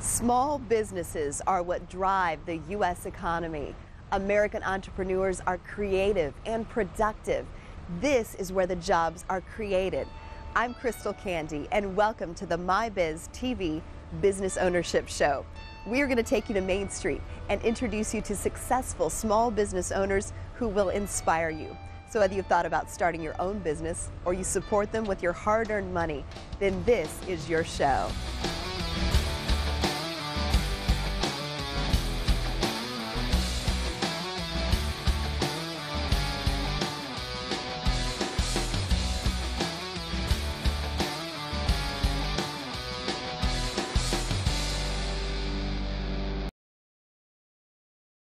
Small businesses are what drive the U.S. economy. American entrepreneurs are creative and productive. This is where the jobs are created. I'm Crystal Candy, and welcome to the MyBiz TV Business Ownership Show. We are going to take you to Main Street and introduce you to successful small business owners who will inspire you. So, whether you've thought about starting your own business or you support them with your hard earned money, then this is your show.